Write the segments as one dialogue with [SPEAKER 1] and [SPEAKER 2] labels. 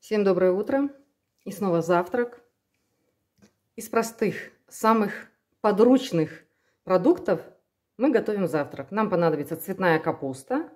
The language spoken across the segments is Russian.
[SPEAKER 1] Всем доброе утро. И снова завтрак. Из простых, самых подручных продуктов мы готовим завтрак. Нам понадобится цветная капуста,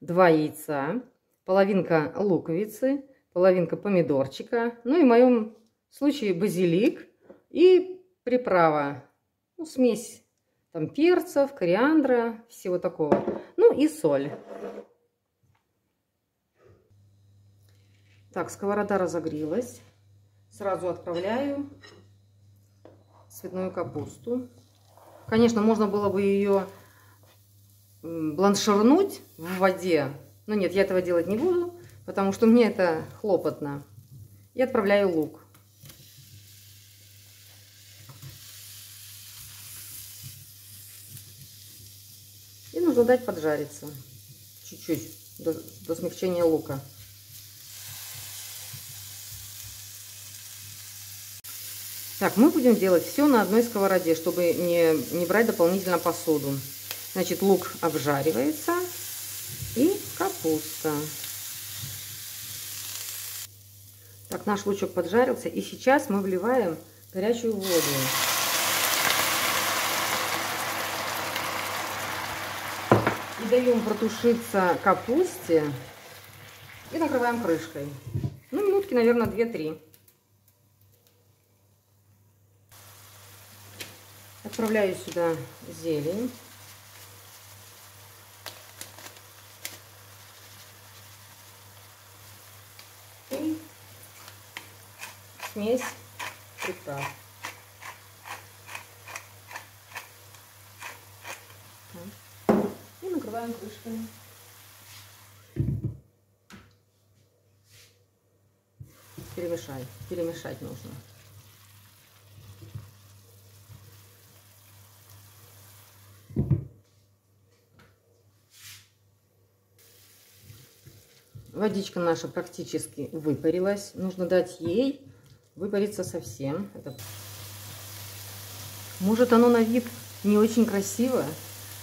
[SPEAKER 1] два яйца, половинка луковицы, половинка помидорчика, ну и в моем случае базилик и приправа, ну, смесь там перцев, кориандра, всего такого. Ну и соль. Так, сковорода разогрелась. Сразу отправляю цветную капусту. Конечно, можно было бы ее бланширнуть в воде. Но нет, я этого делать не буду, потому что мне это хлопотно. И отправляю лук. И нужно дать поджариться чуть-чуть до, до смягчения лука. Так, мы будем делать все на одной сковороде, чтобы не, не брать дополнительно посуду. Значит, лук обжаривается и капуста. Так, наш лучок поджарился. И сейчас мы вливаем горячую воду. И даем протушиться капусте. И накрываем крышкой. Ну, минутки, наверное, 2-3. Отправляю сюда зелень. И смесь приправ. И накрываем крышкой. Перемешай. Перемешать нужно. Водичка наша практически выпарилась. Нужно дать ей выпариться совсем. Это... Может оно на вид не очень красиво,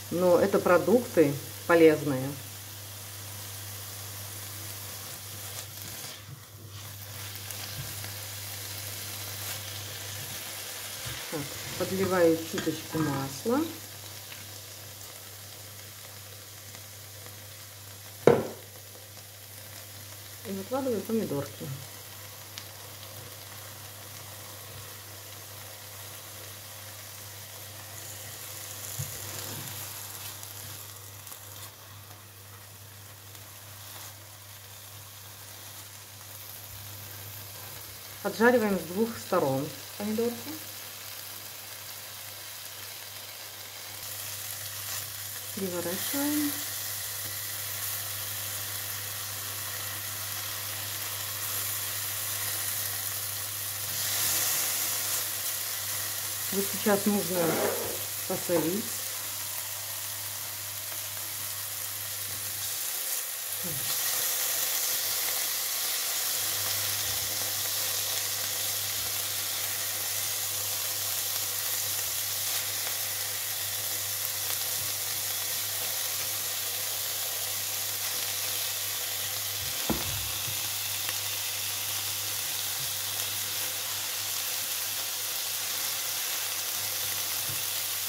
[SPEAKER 1] но это продукты полезные. Так, подливаю чуточку масла. И выкладываю помидорки. Поджариваем с двух сторон помидорки. Переворачиваем. Вот сейчас нужно посолить.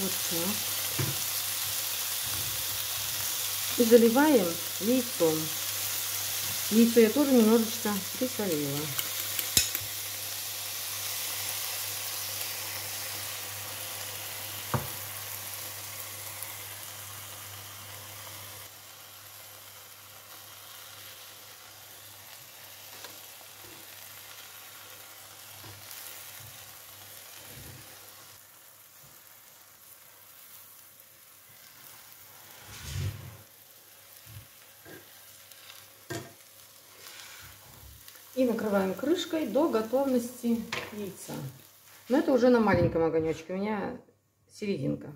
[SPEAKER 1] Вот так. И заливаем яйцом. Яйцо я тоже немножечко присолила. И накрываем крышкой до готовности яйца. Но это уже на маленьком огонечке. У меня серединка.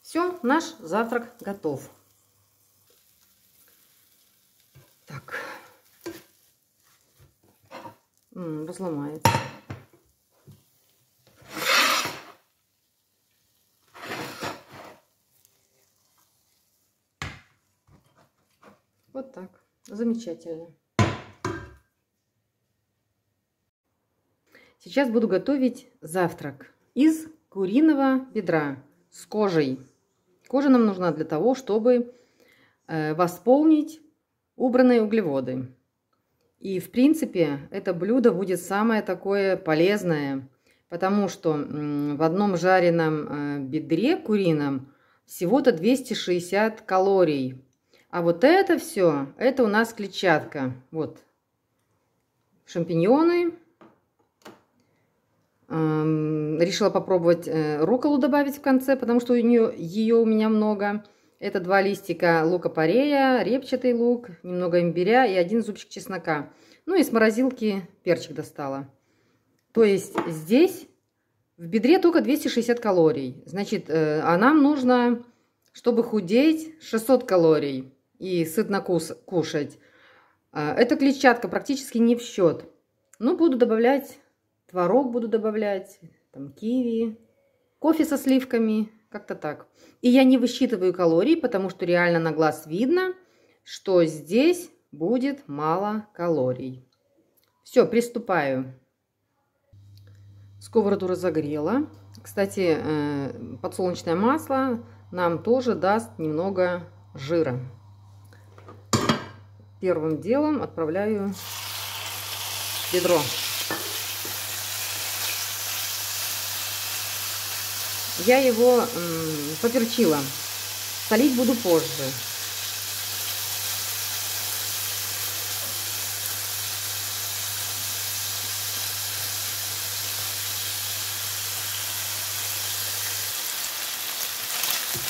[SPEAKER 1] Все, наш завтрак готов. Так. Разломается. Вот так. Замечательно. Сейчас буду готовить завтрак из куриного бедра с кожей. Кожа нам нужна для того, чтобы э, восполнить убранные углеводы. И, в принципе, это блюдо будет самое такое полезное, потому что в одном жареном э, бедре курином всего-то 260 калорий. А вот это все, это у нас клетчатка. Вот шампиньоны. Эм, решила попробовать э, руколу добавить в конце, потому что у нее, ее у меня много. Это два листика лука-порея, репчатый лук, немного имбиря и один зубчик чеснока. Ну и с морозилки перчик достала. То есть здесь в бедре только 260 калорий. Значит, э, а нам нужно, чтобы худеть, 600 калорий и сытно кушать. А, эта клетчатка практически не в счет. Ну, буду добавлять творог, буду добавлять, там, киви, кофе со сливками, как-то так. И я не высчитываю калорий, потому что реально на глаз видно, что здесь будет мало калорий. Все, приступаю. Сковороду разогрела. Кстати, э, подсолнечное масло нам тоже даст немного жира. Первым делом отправляю бедро. Я его поперчила. Солить буду позже.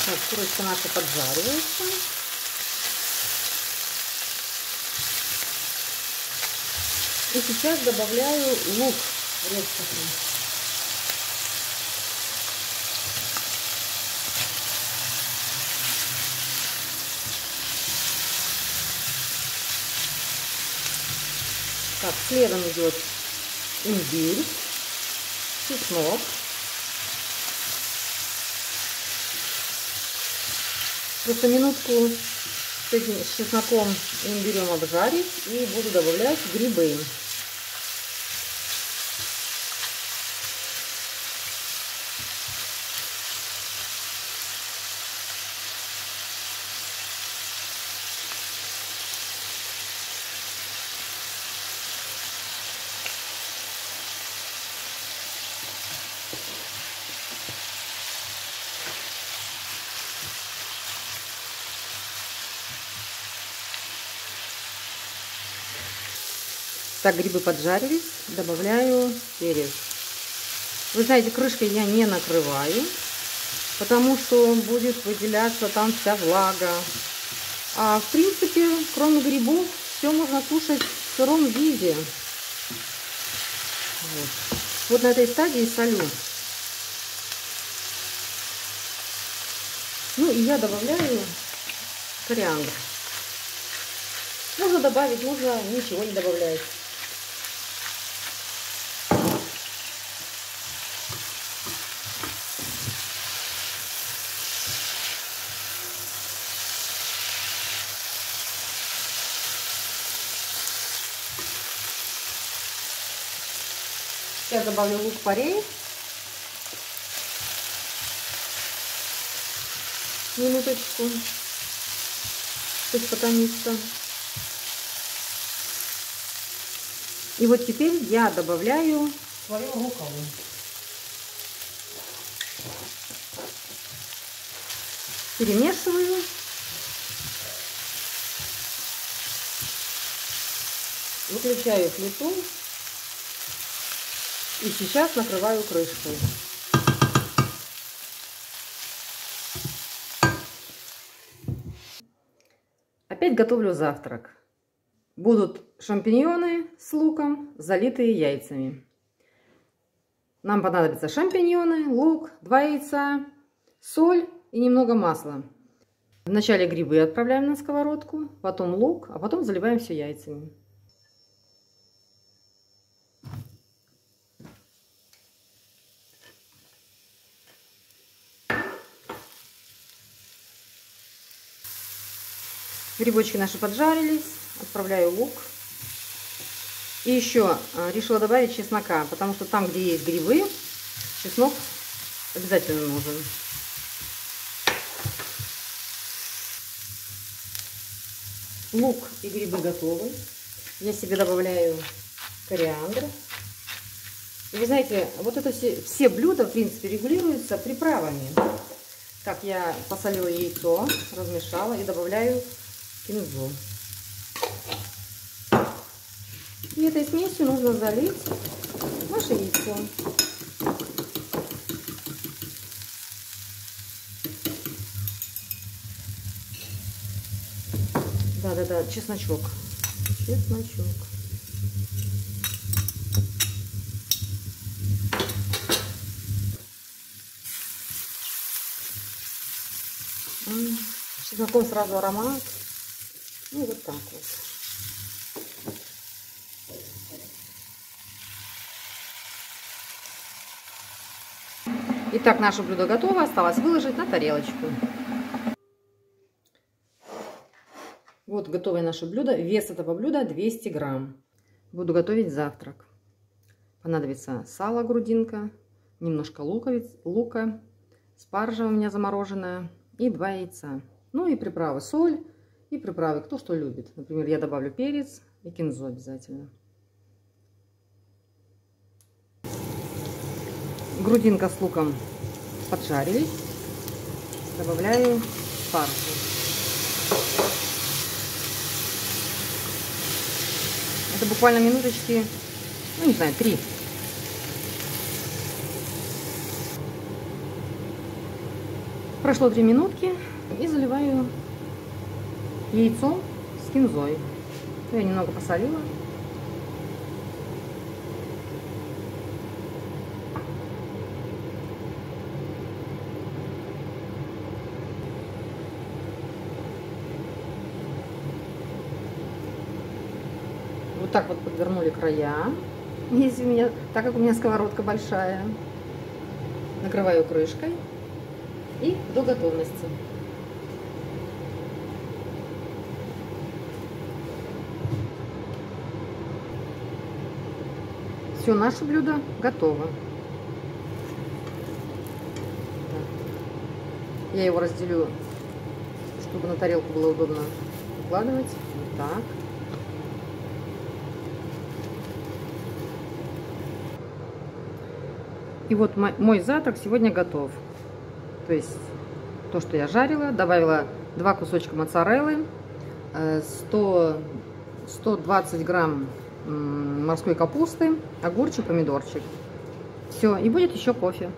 [SPEAKER 1] Так, курочка наша поджаривается. И сейчас добавляю лук репчатый. Так, следом идет имбирь, чеснок. Просто минутку с этим с чесноком и имбирем обжарить и буду добавлять грибы. Так, грибы поджарились. Добавляю перец. Вы знаете, крышкой я не накрываю, потому что будет выделяться там вся влага. А в принципе, кроме грибов, все можно кушать в сыром виде. Вот, вот на этой стадии солю. Ну и я добавляю кориандр. Можно добавить, можно ничего не добавлять. Сейчас добавлю лук-порей. Минуточку. Пусть потомится. И вот теперь я добавляю свою руколу. Перемешиваю. Выключаю плиту и сейчас накрываю крышкой. Опять готовлю завтрак. Будут шампиньоны с луком, залитые яйцами. Нам понадобятся шампиньоны, лук, два яйца, соль и немного масла. Вначале грибы отправляем на сковородку, потом лук, а потом заливаем все яйцами. Грибочки наши поджарились. Отправляю лук. И еще а, решила добавить чеснока, потому что там, где есть грибы, чеснок обязательно нужен. Лук и грибы готовы. Я себе добавляю кориандр. И вы знаете, вот это все, все блюда, в принципе, регулируются приправами. Так, я посолила яйцо, размешала и добавляю кинзу. И этой смесью нужно залить наше яйцо. Да-да-да, чесночок. Чесночок. Чесноком сразу аромат. Ну, вот так вот. Итак, наше блюдо готово. Осталось выложить на тарелочку. Вот готовое наше блюдо. Вес этого блюда 200 грамм. Буду готовить завтрак. Понадобится сало, грудинка, немножко луковиц, лука, спаржа у меня замороженная и два яйца. Ну и приправы соль и приправы, кто что любит. Например, я добавлю перец и кинзу обязательно. Грудинка с луком поджарились. Добавляю спаржу. Это буквально минуточки, ну не знаю, три. Прошло три минутки и заливаю яйцом с кинзой. Я немного посолила. Вот так вот подвернули края. Если у меня, так как у меня сковородка большая. Накрываю крышкой и до готовности. Все, наше блюдо готово. Я его разделю, чтобы на тарелку было удобно укладывать. Вот так. И вот мой завтрак сегодня готов. То есть то, что я жарила, добавила два кусочка моцареллы, 100, э, 120 грамм морской капусты, огурчик, помидорчик. Все, и будет еще кофе.